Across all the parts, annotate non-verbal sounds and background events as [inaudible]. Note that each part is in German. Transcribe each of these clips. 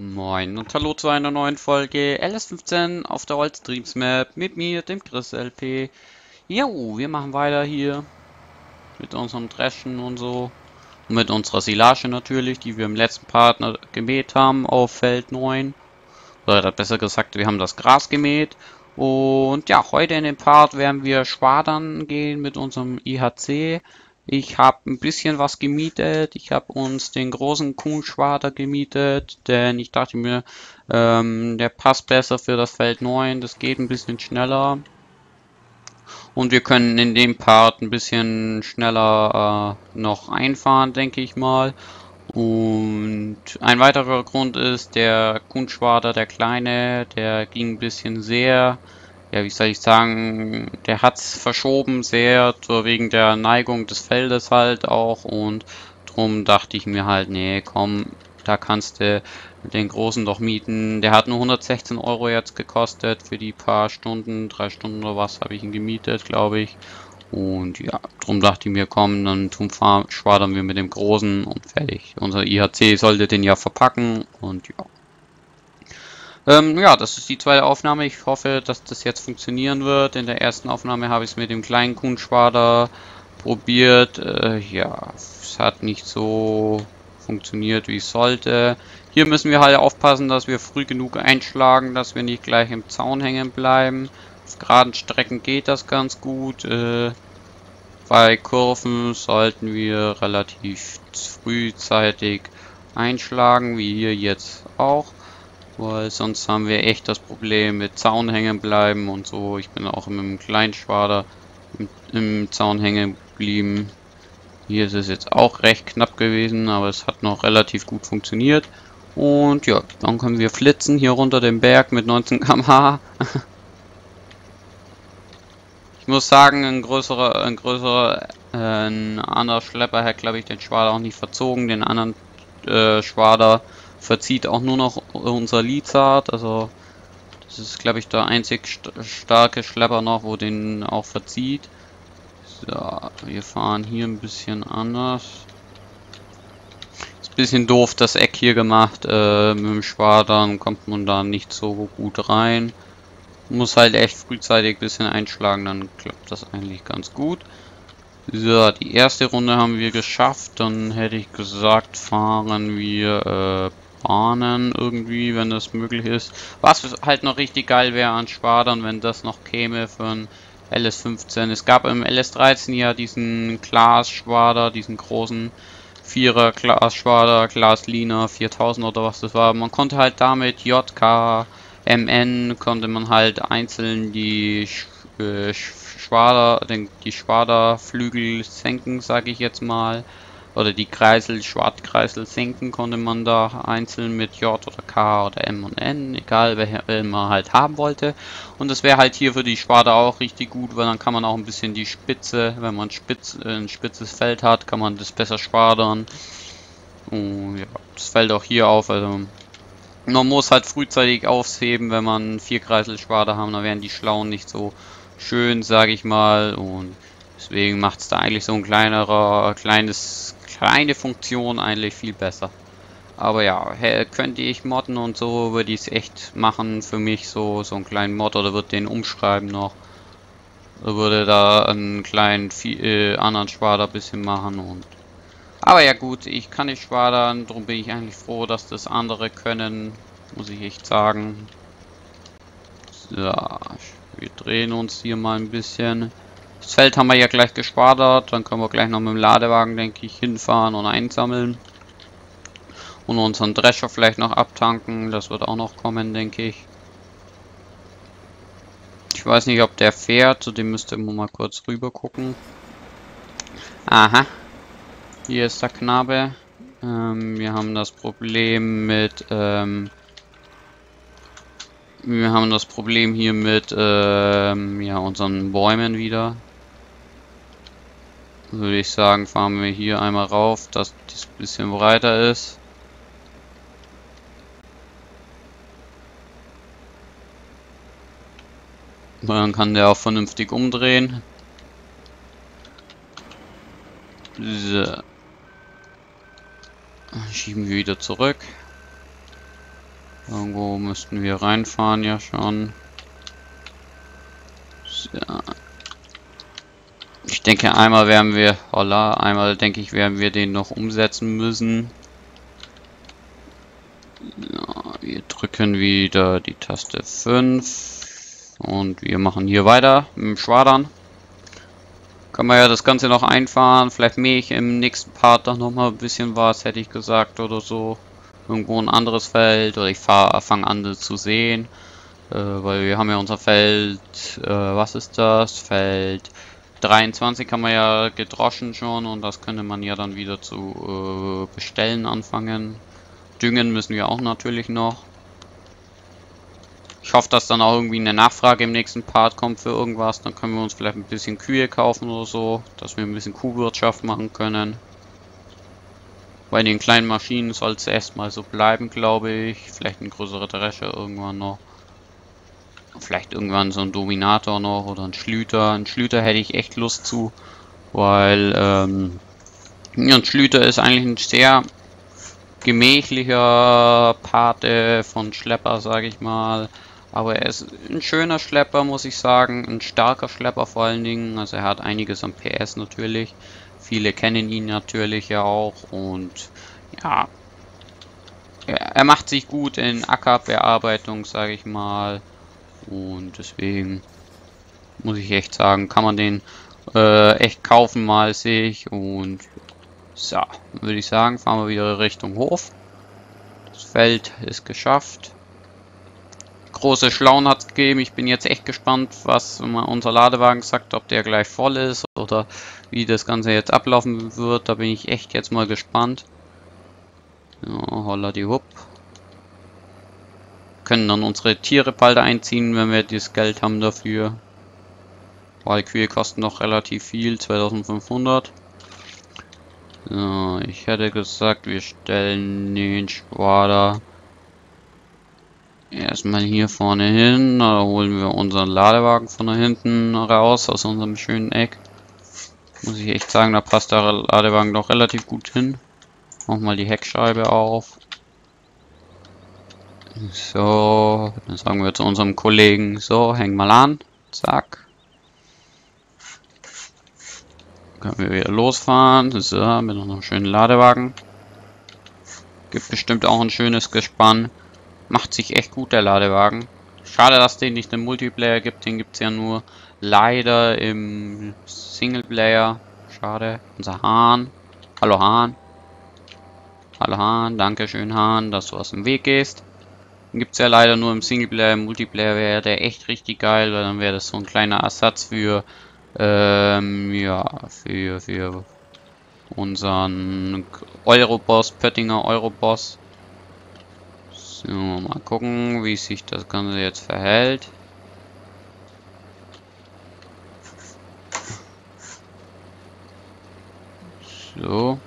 Moin und hallo zu einer neuen Folge LS15 auf der Old Streams Map mit mir, dem Chris LP. Jo, wir machen weiter hier mit unserem Dreschen und so. Und mit unserer Silage natürlich, die wir im letzten Part gemäht haben auf Feld 9. Oder besser gesagt, wir haben das Gras gemäht. Und ja, heute in dem Part werden wir schwadern gehen mit unserem IHC. Ich habe ein bisschen was gemietet. Ich habe uns den großen Kuhnschwader gemietet, denn ich dachte mir, ähm, der passt besser für das Feld 9. Das geht ein bisschen schneller. Und wir können in dem Part ein bisschen schneller äh, noch einfahren, denke ich mal. Und ein weiterer Grund ist, der Kuhnschwader, der kleine, der ging ein bisschen sehr ja, wie soll ich sagen, der hat's verschoben sehr, so wegen der Neigung des Feldes halt auch und drum dachte ich mir halt, nee, komm, da kannst du den großen doch mieten. Der hat nur 116 Euro jetzt gekostet für die paar Stunden, drei Stunden oder was habe ich ihn gemietet, glaube ich. Und ja, drum dachte ich mir, komm, dann tun schwadern wir mit dem großen und fertig. Unser IHC sollte den ja verpacken und ja. Ähm, ja, das ist die zweite Aufnahme. Ich hoffe, dass das jetzt funktionieren wird. In der ersten Aufnahme habe ich es mit dem kleinen Kuhnschwader probiert. Äh, ja, es hat nicht so funktioniert, wie es sollte. Hier müssen wir halt aufpassen, dass wir früh genug einschlagen, dass wir nicht gleich im Zaun hängen bleiben. Auf geraden Strecken geht das ganz gut. Äh, bei Kurven sollten wir relativ frühzeitig einschlagen, wie hier jetzt auch weil sonst haben wir echt das Problem mit Zaun hängen bleiben und so. Ich bin auch mit einem kleinen Schwader im, im Zaun hängen geblieben. Hier ist es jetzt auch recht knapp gewesen, aber es hat noch relativ gut funktioniert. Und ja, dann können wir flitzen hier runter den Berg mit 19 km/h. [laughs] ich muss sagen, ein größerer, ein größerer, äh, ein anderer Schlepper hätte, glaube ich, den Schwader auch nicht verzogen. Den anderen äh, Schwader verzieht auch nur noch unser Lizard, also das ist glaube ich der einzig st starke Schlepper noch, wo den auch verzieht. So, wir fahren hier ein bisschen anders. Ist ein bisschen doof das Eck hier gemacht, äh, mit dem Schwadern kommt man da nicht so gut rein. Muss halt echt frühzeitig ein bisschen einschlagen, dann klappt das eigentlich ganz gut. So, die erste Runde haben wir geschafft. Dann hätte ich gesagt, fahren wir äh, Bahnen irgendwie, wenn das möglich ist. Was halt noch richtig geil wäre an Schwadern, wenn das noch käme ein LS15. Es gab im LS13 ja diesen Glas-Schwader, diesen großen Vierer Glas-Schwader, Glaslina 4000 oder was das war. Man konnte halt damit JK, MN, konnte man halt einzeln die äh, Schwader, die Schwaderflügel senken, sage ich jetzt mal oder die Kreisel, Schwartkreisel senken konnte man da einzeln mit J oder K oder M und N, egal welche man halt haben wollte. Und das wäre halt hier für die Schwade auch richtig gut, weil dann kann man auch ein bisschen die Spitze, wenn man spitz, äh, ein spitzes Feld hat, kann man das besser schwadern. Und ja, das fällt auch hier auf, also man muss halt frühzeitig aufheben, wenn man vier Kreiselschwader haben, dann wären die Schlauen nicht so schön, sage ich mal. Und deswegen macht es da eigentlich so ein kleinerer, kleines kleine Funktion eigentlich viel besser. Aber ja, könnte ich modden und so, würde ich es echt machen für mich, so, so einen kleinen Mod oder würde den umschreiben noch. Würde da einen kleinen äh, anderen Schwader bisschen machen und... Aber ja gut, ich kann nicht schwadern, darum bin ich eigentlich froh, dass das andere können, muss ich echt sagen. So, wir drehen uns hier mal ein bisschen. Das Feld haben wir ja gleich geschwadert. Dann können wir gleich noch mit dem Ladewagen, denke ich, hinfahren und einsammeln. Und unseren Drescher vielleicht noch abtanken. Das wird auch noch kommen, denke ich. Ich weiß nicht, ob der fährt. Zu dem müsste man mal kurz rüber gucken. Aha. Hier ist der Knabe. Ähm, wir haben das Problem mit... Ähm, wir haben das Problem hier mit ähm, ja, unseren Bäumen wieder würde ich sagen, fahren wir hier einmal rauf, dass das ein bisschen breiter ist. Dann kann der auch vernünftig umdrehen. So. Schieben wir wieder zurück. Irgendwo müssten wir reinfahren ja schon. So. Ich denke, einmal werden wir, holla, einmal denke ich, werden wir den noch umsetzen müssen. Ja, wir drücken wieder die Taste 5 und wir machen hier weiter dem Schwadern. Kann man ja das Ganze noch einfahren. Vielleicht mähe ich im nächsten Part noch mal ein bisschen was, hätte ich gesagt oder so. Irgendwo ein anderes Feld oder ich fange an zu sehen. Äh, weil wir haben ja unser Feld, äh, was ist das? Feld 23 haben wir ja gedroschen schon und das könnte man ja dann wieder zu äh, bestellen anfangen. Düngen müssen wir auch natürlich noch. Ich hoffe, dass dann auch irgendwie eine Nachfrage im nächsten Part kommt für irgendwas. Dann können wir uns vielleicht ein bisschen Kühe kaufen oder so, dass wir ein bisschen Kuhwirtschaft machen können. Bei den kleinen Maschinen soll es erstmal so bleiben, glaube ich. Vielleicht ein größerer Drescher irgendwann noch. Vielleicht irgendwann so ein Dominator noch oder ein Schlüter. Ein Schlüter hätte ich echt Lust zu, weil ähm, ein Schlüter ist eigentlich ein sehr gemächlicher Pate von Schlepper, sage ich mal. Aber er ist ein schöner Schlepper, muss ich sagen. Ein starker Schlepper vor allen Dingen. Also er hat einiges am PS natürlich. Viele kennen ihn natürlich ja auch. Und ja, er, er macht sich gut in Ackerbearbeitung, sage ich mal. Und deswegen muss ich echt sagen, kann man den äh, echt kaufen mal sich. Und so, würde ich sagen, fahren wir wieder Richtung Hof. Das Feld ist geschafft. Große Schlauen hat es gegeben. Ich bin jetzt echt gespannt, was unser Ladewagen sagt, ob der gleich voll ist oder wie das Ganze jetzt ablaufen wird. Da bin ich echt jetzt mal gespannt. Ja, holla die Hupp können dann unsere Tiere bald einziehen, wenn wir das Geld haben dafür. Weil Kühe kosten noch relativ viel, 2500. So, ich hätte gesagt, wir stellen den Schwader erstmal hier vorne hin. Da holen wir unseren Ladewagen von da hinten raus, aus unserem schönen Eck. Muss ich echt sagen, da passt der Ladewagen doch relativ gut hin. Mach mal die Heckscheibe auf. So, dann sagen wir zu unserem Kollegen, so, häng mal an. Zack. Können wir wieder losfahren. So, mit einem schönen Ladewagen. Gibt bestimmt auch ein schönes Gespann. Macht sich echt gut, der Ladewagen. Schade, dass den nicht im Multiplayer gibt. Den gibt es ja nur leider im Singleplayer. Schade. Unser Hahn. Hallo Hahn. Hallo Hahn. Dankeschön Hahn, dass du aus dem Weg gehst. Gibt es ja leider nur im Singleplayer, im Multiplayer wäre der echt richtig geil, weil dann wäre das so ein kleiner Ersatz für, ähm, ja, für, für unseren Euroboss, Pöttinger Euroboss. So, mal gucken, wie sich das Ganze jetzt verhält. So.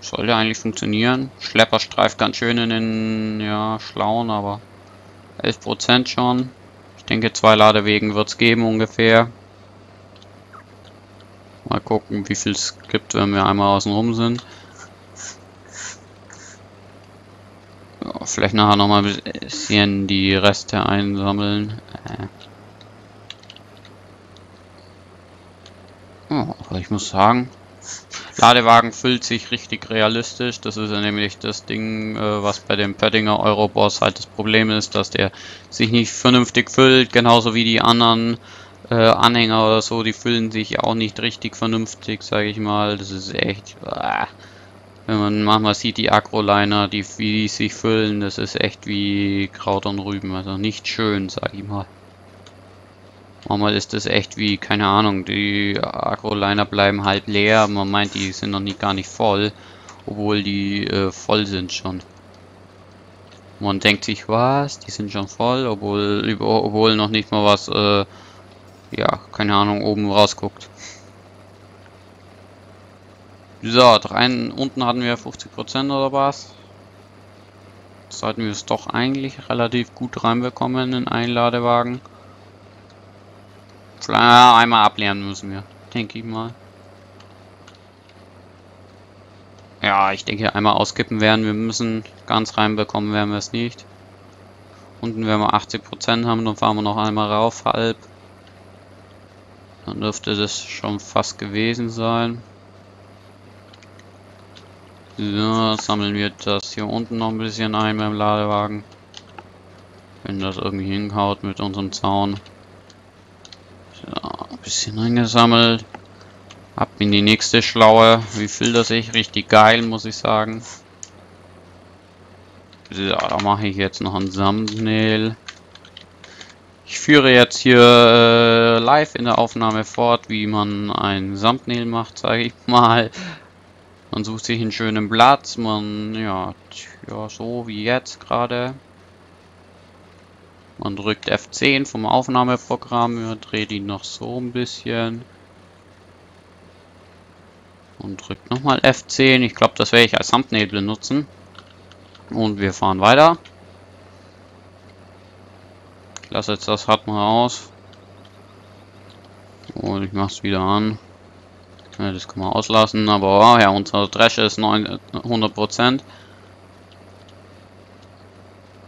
Sollte eigentlich funktionieren. Schlepper streift ganz schön in den ja, Schlauen, aber 11% schon. Ich denke, zwei Ladewegen wird es geben ungefähr. Mal gucken, wie viel es gibt, wenn wir einmal außen rum sind. Ja, vielleicht nachher nochmal ein bisschen die Reste einsammeln. Äh. Ich muss sagen, Ladewagen füllt sich richtig realistisch. Das ist ja nämlich das Ding, äh, was bei dem Pöttinger Euroboss halt das Problem ist, dass der sich nicht vernünftig füllt, genauso wie die anderen äh, Anhänger oder so, die füllen sich auch nicht richtig vernünftig, sage ich mal. Das ist echt... Äh, wenn man manchmal sieht, die Agroliner, die, wie die sich füllen, das ist echt wie Kraut und Rüben. Also nicht schön, sage ich mal. Manchmal ist das echt wie, keine Ahnung, die Agroliner bleiben halb leer, man meint, die sind noch nicht gar nicht voll, obwohl die äh, voll sind schon. Man denkt sich, was, die sind schon voll, obwohl, obwohl noch nicht mal was, äh, ja, keine Ahnung, oben rausguckt. So, rein, unten hatten wir 50% oder was. Sollten wir es doch eigentlich relativ gut reinbekommen in einen Ladewagen. Einmal ablernen müssen wir, denke ich mal. Ja, ich denke einmal auskippen werden wir müssen. Ganz reinbekommen werden wir es nicht. Unten, wenn wir 80% haben, dann fahren wir noch einmal rauf, halb. Dann dürfte das schon fast gewesen sein. So, sammeln wir das hier unten noch ein bisschen ein beim Ladewagen. Wenn das irgendwie hinhaut mit unserem Zaun. Bisschen eingesammelt. Ab in die nächste Schlaue. Wie fühlt das sich? Richtig geil, muss ich sagen. So, da mache ich jetzt noch ein Thumbnail. Ich führe jetzt hier äh, live in der Aufnahme fort, wie man ein Thumbnail macht, sage ich [laughs] mal. Man sucht sich einen schönen Platz, man, ja, ja so wie jetzt gerade. Man drückt F10 vom Aufnahmeprogramm, dreht ihn noch so ein bisschen. Und drückt nochmal F10, ich glaube, das werde ich als Thumbnail benutzen. Und wir fahren weiter. Ich lasse jetzt das Rad mal aus. Und ich mache es wieder an. Ja, das kann man auslassen, aber ja, unser Dresche ist 100%.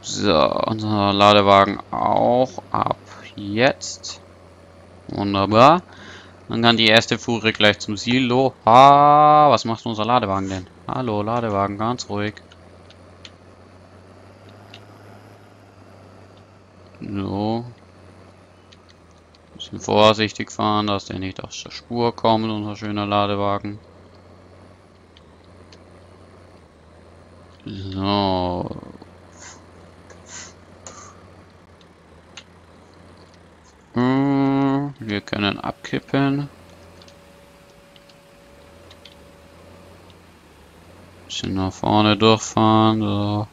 So, unser Ladewagen auch ab jetzt. Wunderbar. Dann kann die erste Fuhre gleich zum Silo. Ah, was macht unser Ladewagen denn? Hallo, Ladewagen, ganz ruhig. So. Bisschen vorsichtig fahren, dass der nicht aus der Spur kommt, unser schöner Ladewagen. So. Wir können abkippen. Bisschen nach vorne durchfahren. So.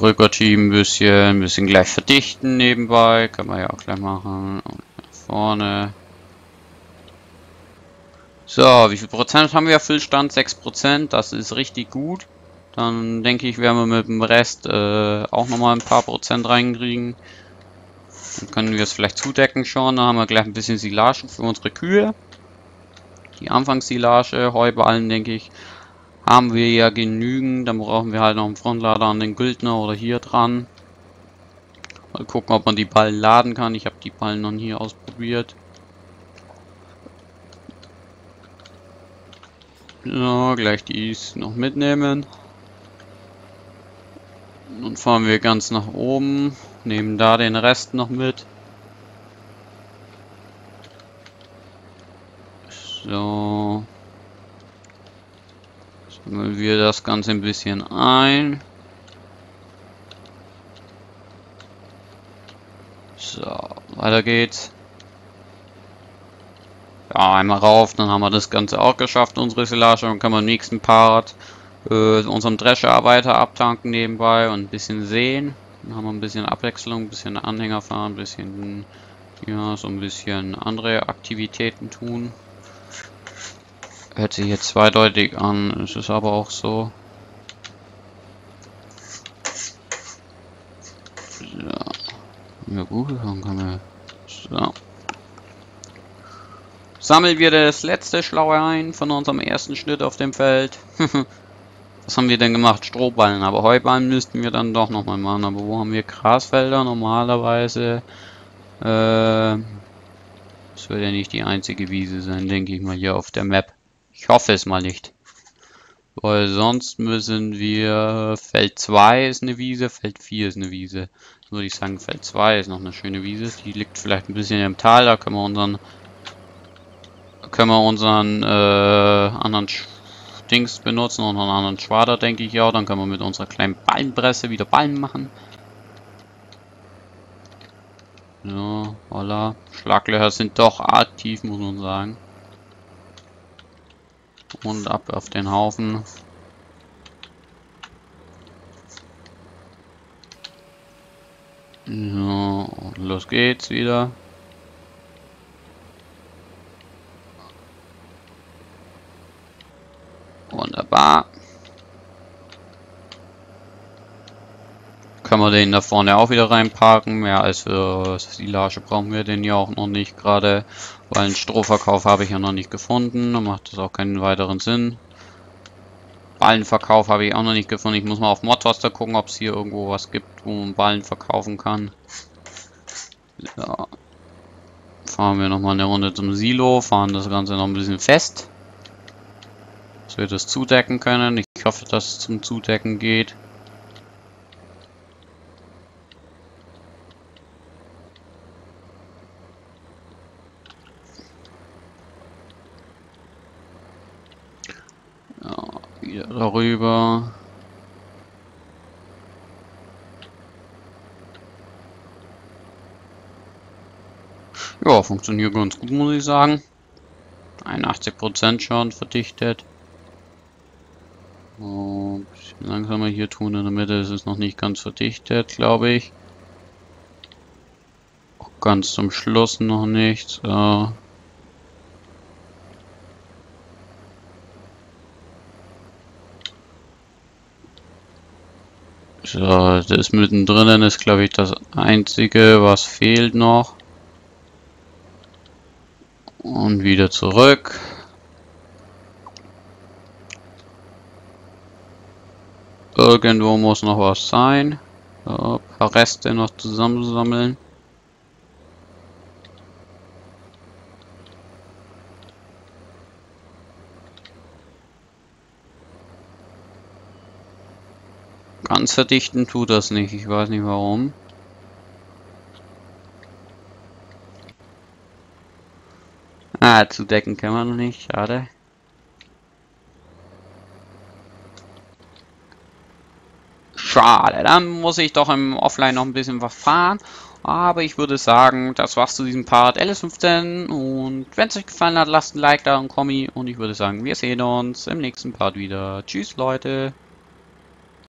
rüberschieben ein bisschen, ein bisschen gleich verdichten nebenbei, kann man ja auch gleich machen. Und nach vorne. So, wie viel Prozent haben wir? Füllstand 6 Prozent, das ist richtig gut. Dann denke ich, werden wir mit dem Rest äh, auch nochmal ein paar Prozent reinkriegen. Dann können wir es vielleicht zudecken schon. Dann haben wir gleich ein bisschen Silage für unsere Kühe. Die Anfangssilage, Heuballen, denke ich, haben wir ja genügend. Dann brauchen wir halt noch einen Frontlader an den Güldner oder hier dran. Mal gucken, ob man die Ballen laden kann. Ich habe die Ballen noch nie ausprobiert. So, gleich dies noch mitnehmen. Dann fahren wir ganz nach oben. Nehmen da den Rest noch mit. So. Sammeln wir das Ganze ein bisschen ein. So, weiter geht's. Ja, einmal rauf, dann haben wir das Ganze auch geschafft, unsere Silage. Dann können wir im nächsten Part äh, unserem Drescher weiter abtanken nebenbei und ein bisschen sehen. Dann haben wir ein bisschen Abwechslung, ein bisschen Anhänger fahren, ein bisschen, ja, so ein bisschen andere Aktivitäten tun. Hört sich jetzt zweideutig an, es ist aber auch so. So. Ja dann können wir... So. Sammeln wir das letzte Schlaue ein von unserem ersten Schnitt auf dem Feld. [laughs] Was haben wir denn gemacht? Strohballen, aber Heuballen müssten wir dann doch nochmal machen. Aber wo haben wir Grasfelder? Normalerweise... Äh, das wird ja nicht die einzige Wiese sein, denke ich mal, hier auf der Map. Ich hoffe es mal nicht. Weil sonst müssen wir... Feld 2 ist eine Wiese, Feld 4 ist eine Wiese. Würde ich sagen, Feld 2 ist noch eine schöne Wiese. Die liegt vielleicht ein bisschen im Tal, da können wir unseren... Können wir unseren äh, anderen Dings benutzen und einen anderen Schwader, denke ich ja. Dann können wir mit unserer kleinen Ballenpresse wieder Ballen machen. So, voilà. Schlaglöcher sind doch aktiv, muss man sagen. Und ab auf den Haufen. So, los geht's wieder. Können wir den da vorne auch wieder reinparken. Mehr als für Silage brauchen wir den ja auch noch nicht gerade, weil einen Strohverkauf habe ich ja noch nicht gefunden. Dann macht das auch keinen weiteren Sinn. Ballenverkauf habe ich auch noch nicht gefunden. Ich muss mal auf Modwaster gucken, ob es hier irgendwo was gibt, wo man Ballen verkaufen kann. Ja. Fahren wir nochmal eine Runde zum Silo, fahren das Ganze noch ein bisschen fest. Dass wir das zudecken können. Ich hoffe, dass es zum Zudecken geht. Darüber. Ja, funktioniert ganz gut, muss ich sagen. 81% schon verdichtet. Und langsamer hier tun. In der Mitte ist es noch nicht ganz verdichtet, glaube ich. Auch ganz zum Schluss noch nicht. So. So, das mittendrin ist, glaube ich, das einzige, was fehlt noch. Und wieder zurück. Irgendwo muss noch was sein. So, ein paar Reste noch zusammensammeln. Ganz verdichten tut das nicht. Ich weiß nicht warum. Ah, zudecken kann man noch nicht. Schade. Schade, dann muss ich doch im Offline noch ein bisschen was fahren. Aber ich würde sagen, das war's zu diesem Part LS15. Und wenn es euch gefallen hat, lasst ein Like da und Kommi. Und ich würde sagen, wir sehen uns im nächsten Part wieder. Tschüss, Leute.